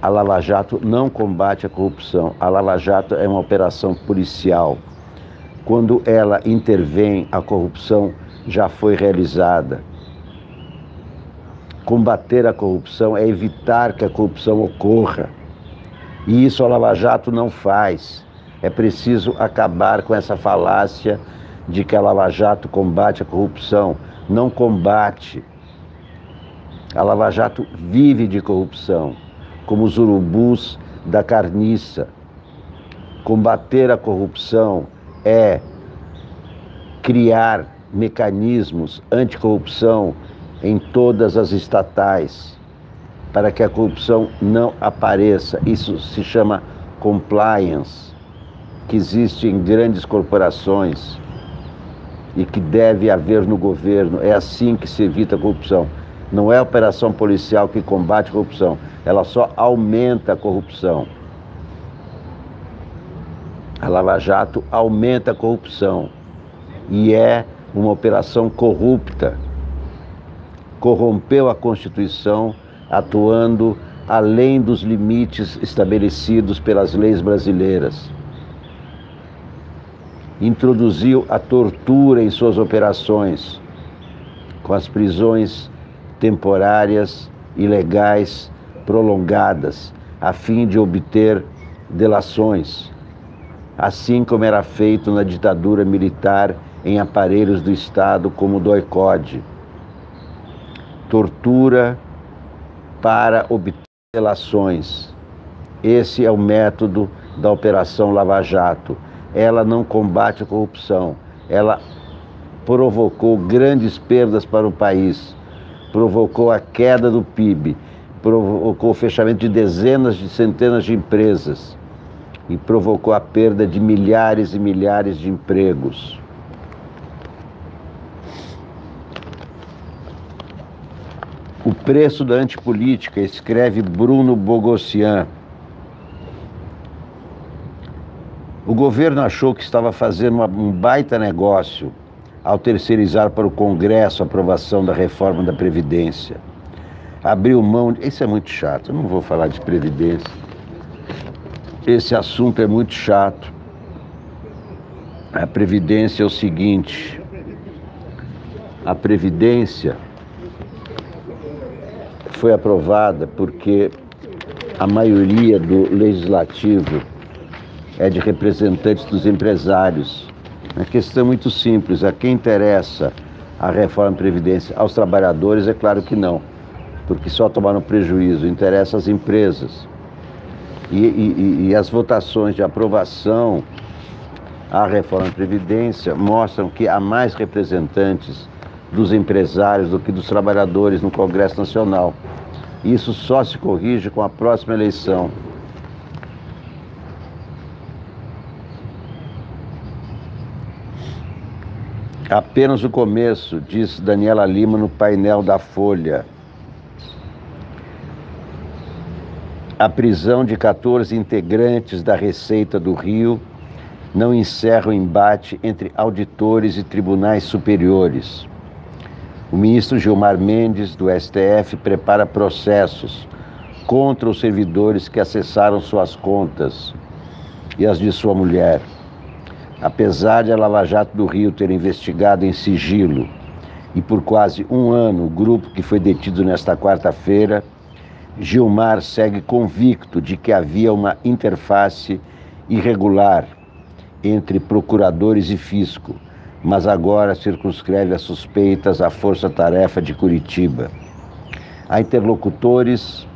Speaker 1: a Lava Jato não combate a corrupção. A Lava Jato é uma operação policial. Quando ela intervém, a corrupção já foi realizada. Combater a corrupção é evitar que a corrupção ocorra. E isso a Lava Jato não faz. É preciso acabar com essa falácia de que a Lava Jato combate a corrupção. Não combate. A Lava Jato vive de corrupção, como os urubus da carniça. Combater a corrupção é criar mecanismos anticorrupção em todas as estatais, para que a corrupção não apareça. Isso se chama compliance, que existe em grandes corporações e que deve haver no governo. É assim que se evita a corrupção. Não é a operação policial que combate a corrupção, ela só aumenta a corrupção. A Lava Jato aumenta a corrupção e é uma operação corrupta. Corrompeu a Constituição, atuando além dos limites estabelecidos pelas leis brasileiras introduziu a tortura em suas operações, com as prisões temporárias ilegais prolongadas, a fim de obter delações, assim como era feito na ditadura militar em aparelhos do Estado como o DOI-CODE. Tortura para obter delações. Esse é o método da Operação Lava Jato. Ela não combate a corrupção, ela provocou grandes perdas para o país, provocou a queda do PIB, provocou o fechamento de dezenas de centenas de empresas e provocou a perda de milhares e milhares de empregos. O preço da antipolítica, escreve Bruno Bogossian. O governo achou que estava fazendo um baita negócio ao terceirizar para o Congresso a aprovação da reforma da Previdência. Abriu mão. Isso é muito chato, eu não vou falar de Previdência. Esse assunto é muito chato. A Previdência é o seguinte: a Previdência foi aprovada porque a maioria do legislativo é de representantes dos empresários. A questão é muito simples: a quem interessa a reforma Previdência? Aos trabalhadores, é claro que não, porque só tomaram prejuízo, interessa às empresas. E, e, e as votações de aprovação à reforma da Previdência mostram que há mais representantes dos empresários do que dos trabalhadores no Congresso Nacional. Isso só se corrige com a próxima eleição. Apenas o começo, disse Daniela Lima no painel da Folha. A prisão de 14 integrantes da Receita do Rio não encerra o embate entre auditores e tribunais superiores. O ministro Gilmar Mendes, do STF, prepara processos contra os servidores que acessaram suas contas e as de sua mulher. Apesar de a Lava Jato do Rio ter investigado em sigilo e por quase um ano o grupo que foi detido nesta quarta-feira, Gilmar segue convicto de que havia uma interface irregular entre procuradores e fisco, mas agora circunscreve as suspeitas à Força-Tarefa de Curitiba. A interlocutores,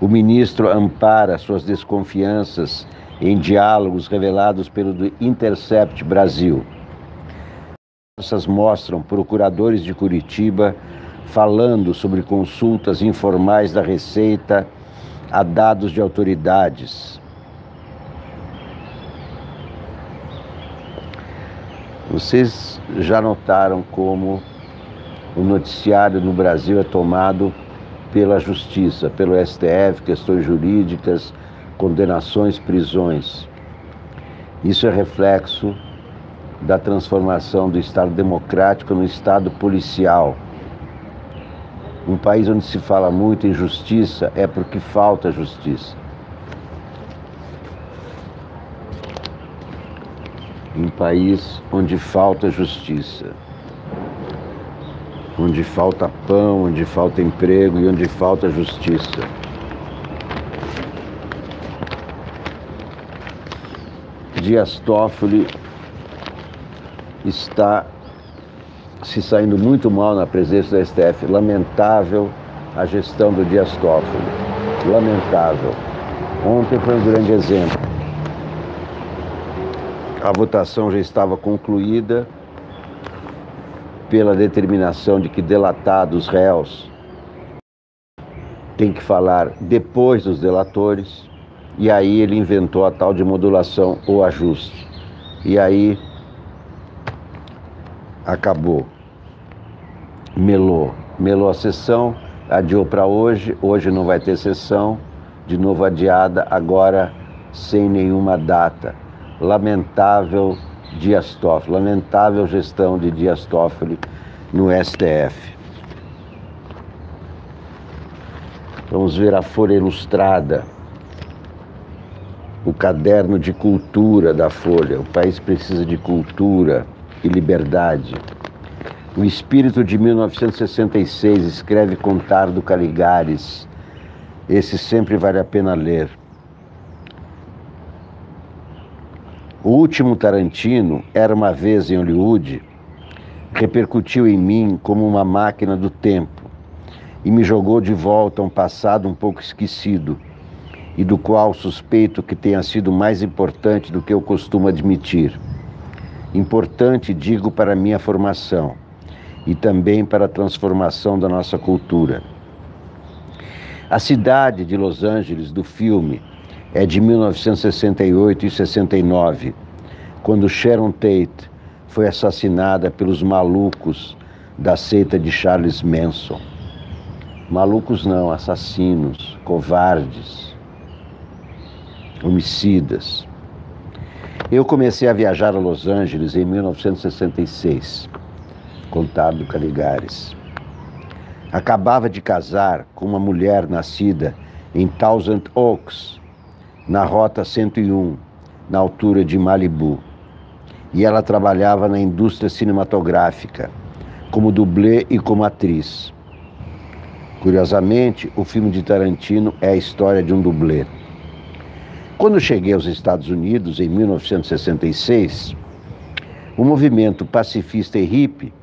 Speaker 1: o ministro ampara suas desconfianças em diálogos revelados pelo Intercept Brasil. Essas mostram procuradores de Curitiba falando sobre consultas informais da Receita a dados de autoridades. Vocês já notaram como o noticiário no Brasil é tomado pela justiça, pelo STF, questões jurídicas, condenações, prisões. Isso é reflexo da transformação do Estado democrático no Estado policial. Um país onde se fala muito em justiça é porque falta justiça. Um país onde falta justiça, onde falta pão, onde falta emprego e onde falta justiça. Dias Toffoli está se saindo muito mal na presença do STF. Lamentável a gestão do Dias Toffoli. Lamentável. Ontem foi um grande exemplo. A votação já estava concluída pela determinação de que delatados réus têm que falar depois dos delatores e aí ele inventou a tal de modulação ou ajuste. E aí acabou. Melou. Melou a sessão, adiou para hoje, hoje não vai ter sessão, de novo adiada, agora sem nenhuma data. Lamentável Dias Toffoli, lamentável gestão de Dias Toffoli no STF. Vamos ver a Folha Ilustrada o caderno de cultura da Folha. O país precisa de cultura e liberdade. O espírito de 1966 escreve Contar do Caligares. Esse sempre vale a pena ler. O último Tarantino, Era uma vez em Hollywood, repercutiu em mim como uma máquina do tempo e me jogou de volta a um passado um pouco esquecido e do qual suspeito que tenha sido mais importante do que eu costumo admitir. Importante, digo, para a minha formação e também para a transformação da nossa cultura. A cidade de Los Angeles do filme é de 1968 e 69, quando Sharon Tate foi assassinada pelos malucos da seita de Charles Manson. Malucos não, assassinos, covardes homicidas. Eu comecei a viajar a Los Angeles em 1966, contado Caligares. Acabava de casar com uma mulher nascida em Thousand Oaks, na Rota 101, na altura de Malibu. E ela trabalhava na indústria cinematográfica, como dublê e como atriz. Curiosamente, o filme de Tarantino é a história de um dublê. Quando cheguei aos Estados Unidos em 1966, o movimento pacifista e hippie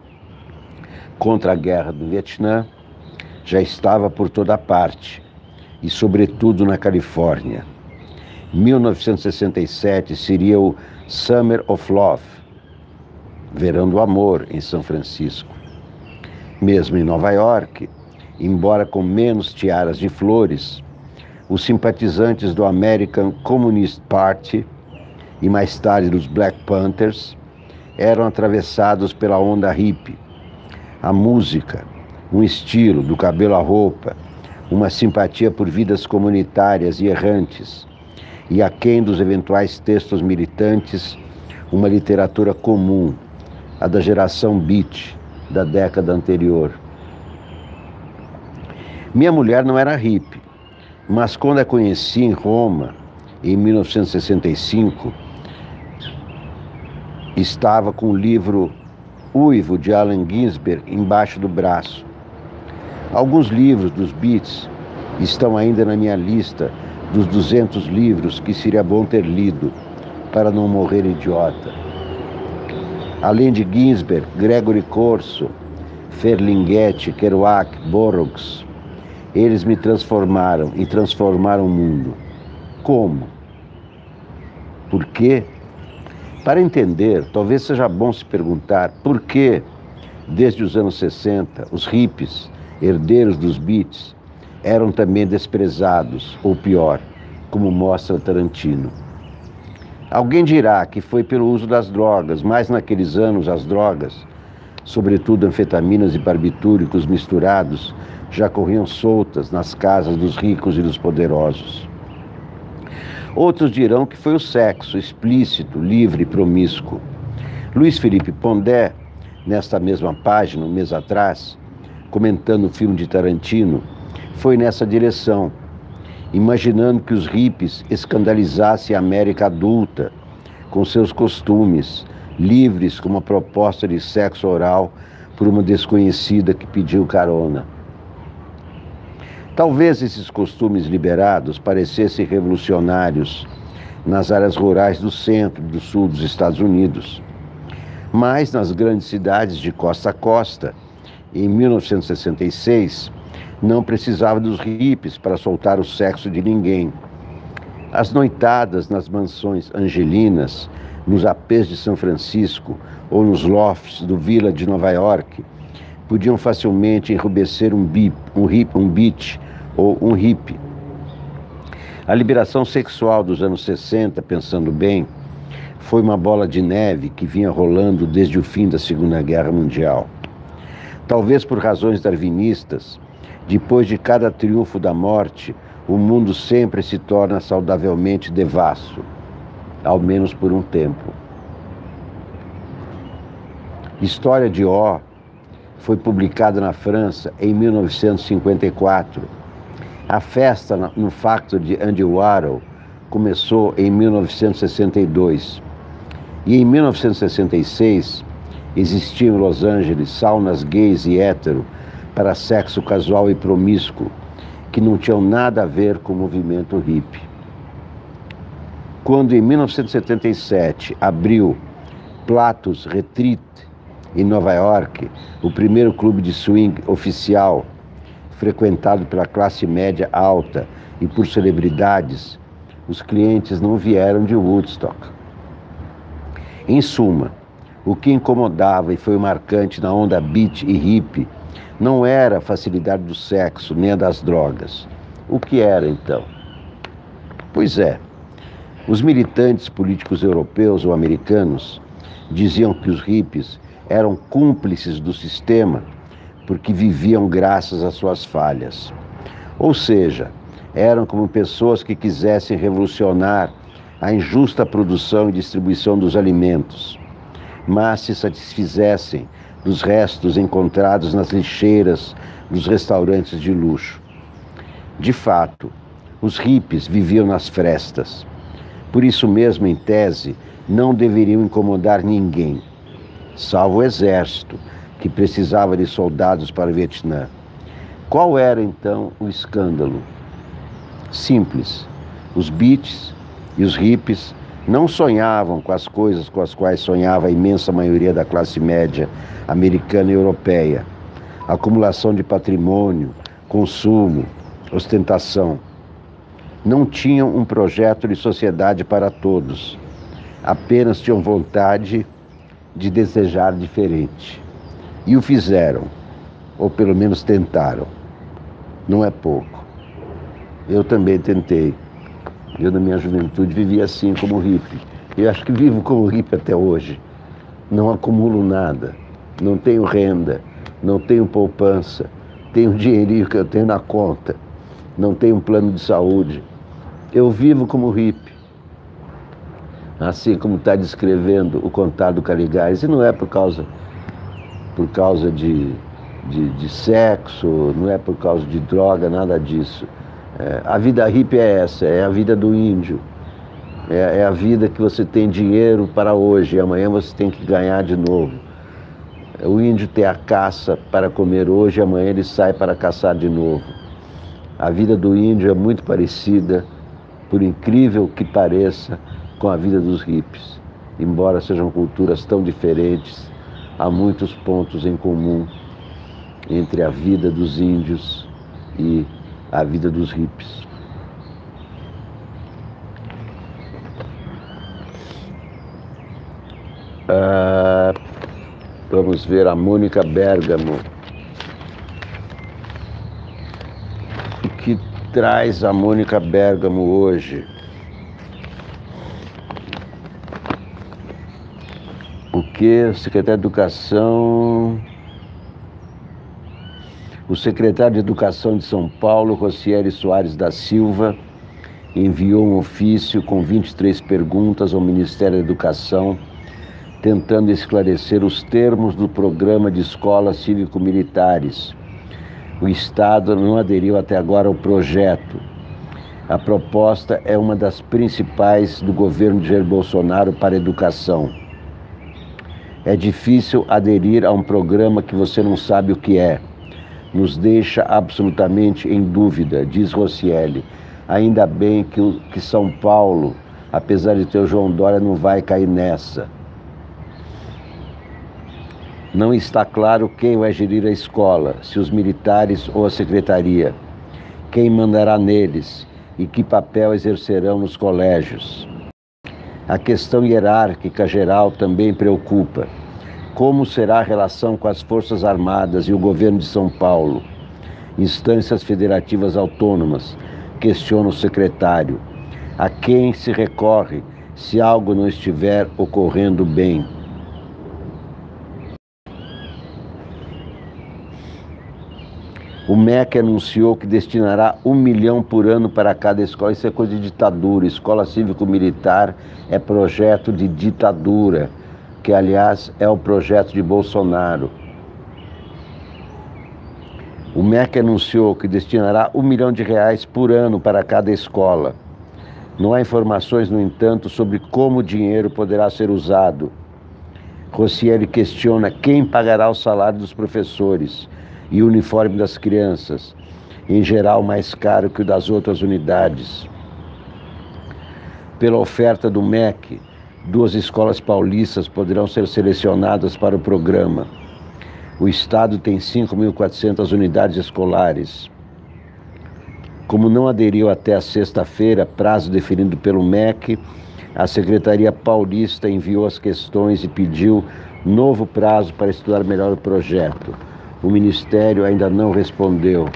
Speaker 1: contra a guerra do Vietnã já estava por toda parte e, sobretudo, na Califórnia. 1967 seria o Summer of Love, Verão do Amor, em São Francisco. Mesmo em Nova York, embora com menos tiaras de flores, os simpatizantes do American Communist Party e mais tarde dos Black Panthers eram atravessados pela onda hippie. A música, um estilo, do cabelo à roupa, uma simpatia por vidas comunitárias e errantes, e aquém dos eventuais textos militantes, uma literatura comum, a da geração beat da década anterior. Minha mulher não era hippie, mas quando a conheci em Roma, em 1965, estava com o livro Uivo de Allen Ginsberg embaixo do braço. Alguns livros dos Beats estão ainda na minha lista dos 200 livros que seria bom ter lido para não morrer idiota. Além de Ginsberg, Gregory Corso, Ferlinghetti, Kerouac, Burroughs, eles me transformaram e transformaram o mundo. Como? Por quê? Para entender, talvez seja bom se perguntar por que, desde os anos 60, os hippies herdeiros dos beats, eram também desprezados, ou pior, como mostra Tarantino. Alguém dirá que foi pelo uso das drogas, mas naqueles anos as drogas, sobretudo anfetaminas e barbitúricos misturados, já corriam soltas nas casas dos ricos e dos poderosos. Outros dirão que foi o sexo explícito, livre promíscuo. Luiz Felipe Pondé, nesta mesma página, um mês atrás, comentando o filme de Tarantino, foi nessa direção, imaginando que os hippies escandalizassem a América adulta com seus costumes, livres como a proposta de sexo oral por uma desconhecida que pediu carona. Talvez esses costumes liberados parecessem revolucionários nas áreas rurais do centro e do sul dos Estados Unidos, mas nas grandes cidades de costa a costa, em 1966, não precisava dos hippies para soltar o sexo de ninguém. As noitadas nas mansões angelinas, nos apês de São Francisco ou nos lofts do Vila de Nova York podiam facilmente enrubescer um, bip, um, hip, um beat ou um hippie. A liberação sexual dos anos 60, pensando bem, foi uma bola de neve que vinha rolando desde o fim da Segunda Guerra Mundial. Talvez por razões darwinistas, depois de cada triunfo da morte, o mundo sempre se torna saudavelmente devasso, ao menos por um tempo. História de Ó foi publicada na França em 1954. A festa no Factory de Andy Warhol começou em 1962. E em 1966, Existiam em Los Angeles saunas gays e hétero para sexo casual e promíscuo, que não tinham nada a ver com o movimento hippie. Quando em 1977 abriu Platos Retreat em Nova York, o primeiro clube de swing oficial, frequentado pela classe média alta e por celebridades, os clientes não vieram de Woodstock. Em suma, o que incomodava e foi marcante na onda beat e hip não era a facilidade do sexo nem a das drogas. O que era então? Pois é, os militantes políticos europeus ou americanos diziam que os hippies eram cúmplices do sistema porque viviam graças às suas falhas. Ou seja, eram como pessoas que quisessem revolucionar a injusta produção e distribuição dos alimentos mas se satisfizessem dos restos encontrados nas lixeiras dos restaurantes de luxo. De fato, os hippies viviam nas frestas. Por isso mesmo, em tese, não deveriam incomodar ninguém, salvo o exército, que precisava de soldados para o Vietnã. Qual era então o escândalo? Simples. Os beats e os hippies não sonhavam com as coisas com as quais sonhava a imensa maioria da classe média americana e europeia: acumulação de patrimônio, consumo, ostentação. Não tinham um projeto de sociedade para todos, apenas tinham vontade de desejar diferente. E o fizeram, ou pelo menos tentaram. Não é pouco. Eu também tentei. Eu, na minha juventude, vivia assim como hippie. Eu acho que vivo como hippie até hoje. Não acumulo nada, não tenho renda, não tenho poupança, tenho um dinheirinho que eu tenho na conta, não tenho um plano de saúde. Eu vivo como hippie. Assim como está descrevendo o contado Caligás, e não é por causa, por causa de, de, de sexo, não é por causa de droga, nada disso é, a vida hippie é essa, é a vida do índio. É, é, a vida que você tem dinheiro para hoje e amanhã você tem que ganhar de novo. O índio tem a caça para comer hoje e amanhã ele sai para caçar de novo. A vida do índio é muito parecida, por incrível que pareça, com a vida dos hippies. Embora sejam culturas tão diferentes, há muitos pontos em comum entre a vida dos índios e a vida dos hippies. Ah, vamos ver a Mônica Bergamo. O que traz a Mônica Bergamo hoje? O que o secretário de Educação o secretário de Educação de São Paulo, Rocieli Soares da Silva, enviou um ofício com 23 perguntas ao Ministério da Educação, tentando esclarecer os termos do programa de escolas cívico-militares. O Estado não aderiu até agora ao projeto. A proposta é uma das principais do governo de Jair Bolsonaro para a educação. É difícil aderir a um programa que você não sabe o que é nos deixa absolutamente em dúvida, diz Rocieli. Ainda bem que, que São Paulo, apesar de ter o João Dória, não vai cair nessa. Não está claro quem vai gerir a escola, se os militares ou a secretaria. Quem mandará neles e que papel exercerão nos colégios. A questão hierárquica geral também preocupa. Como será a relação com as Forças Armadas e o governo de São Paulo? Instâncias federativas autônomas, questiona o secretário. A quem se recorre se algo não estiver ocorrendo bem? O MEC anunciou que destinará um milhão por ano para cada escola. Isso é coisa de ditadura. Escola cívico-militar é projeto de ditadura que aliás é o projeto de Bolsonaro. O MEC anunciou que destinará um milhão de reais por ano para cada escola. Não há informações, no entanto, sobre como o dinheiro poderá ser usado. Rossieri questiona quem pagará o salário dos professores e o uniforme das crianças, em geral mais caro que o das outras unidades. Pela oferta do MEC, Duas escolas paulistas poderão ser selecionadas para o programa. O Estado tem 5.400 unidades escolares. Como não aderiu até a sexta-feira, prazo definido pelo MEC, a Secretaria Paulista enviou as questões e pediu novo prazo para estudar melhor o projeto. O Ministério ainda não respondeu.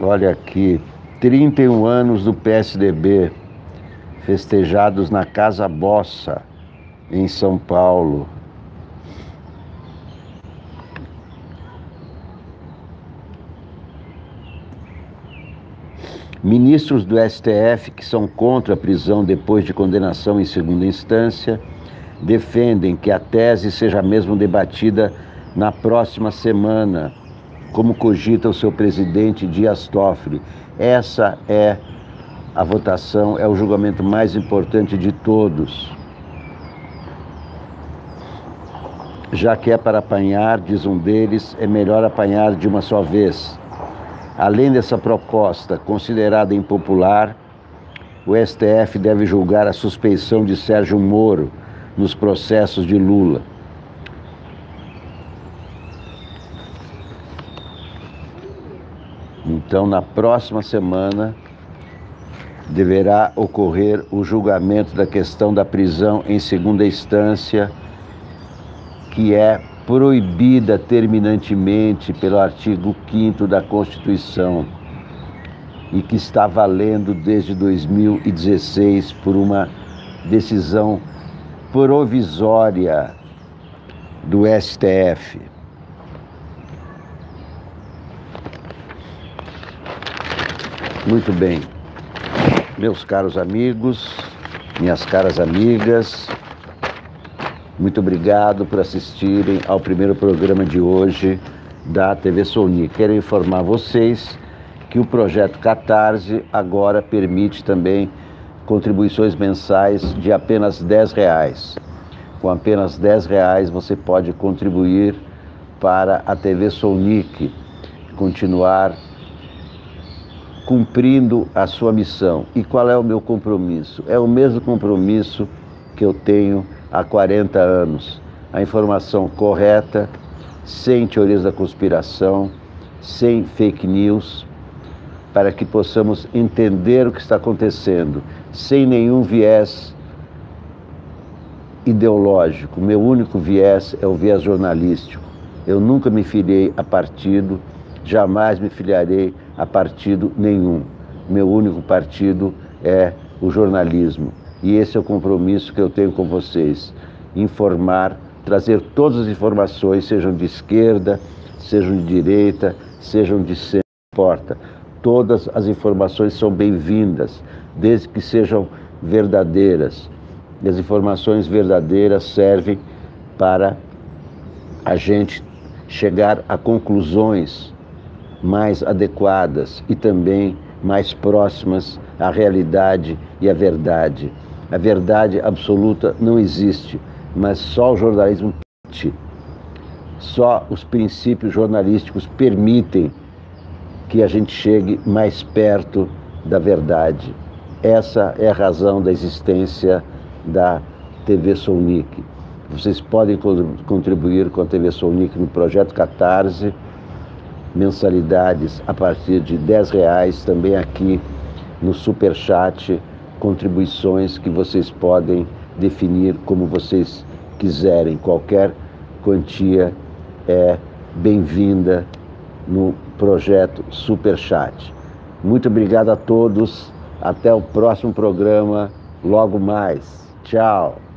Speaker 1: Olha aqui, 31 anos do PSDB, festejados na Casa Bossa, em São Paulo. Ministros do STF que são contra a prisão depois de condenação em segunda instância defendem que a tese seja mesmo debatida na próxima semana como cogita o seu presidente Dias Toffoli. Essa é a votação, é o julgamento mais importante de todos. Já que é para apanhar, diz um deles, é melhor apanhar de uma só vez. Além dessa proposta considerada impopular, o STF deve julgar a suspeição de Sérgio Moro, nos processos de Lula. Então, na próxima semana, deverá ocorrer o julgamento da questão da prisão em segunda instância, que é proibida terminantemente pelo artigo 5 da Constituição e que está valendo desde 2016 por uma decisão provisória do STF. Muito bem. Meus caros amigos, minhas caras amigas, muito obrigado por assistirem ao primeiro programa de hoje da TV Sony. Quero informar vocês que o projeto Catarse agora permite também contribuições mensais de apenas 10 reais. Com apenas 10 reais você pode contribuir para a TV Sonic continuar cumprindo a sua missão. E qual é o meu compromisso? É o mesmo compromisso que eu tenho há 40 anos. A informação correta, sem teorias da conspiração, sem fake news, para que possamos entender o que está acontecendo, sem nenhum viés ideológico. Meu único viés é o viés jornalístico. Eu nunca me filiei a partido, jamais me filiarei a partido nenhum. Meu único partido é o jornalismo. E esse é o compromisso que eu tenho com vocês: informar, trazer todas as informações, sejam de esquerda, sejam de direita, sejam de centro, importa. Todas as informações são bem-vindas, desde que sejam verdadeiras. E as informações verdadeiras servem para a gente chegar a conclusões mais adequadas e também mais próximas à realidade e à verdade. A verdade absoluta não existe, mas só o jornalismo permite, só os princípios jornalísticos permitem que a gente chegue mais perto da verdade. Essa é a razão da existência da TV Sonic. Vocês podem contribuir com a TV Sonic no projeto Catarse mensalidades a partir de 10 reais também aqui no Super Chat, contribuições que vocês podem definir como vocês quiserem. Qualquer quantia é bem-vinda no projeto Super Chat. Muito obrigado a todos. Até o próximo programa, logo mais. Tchau.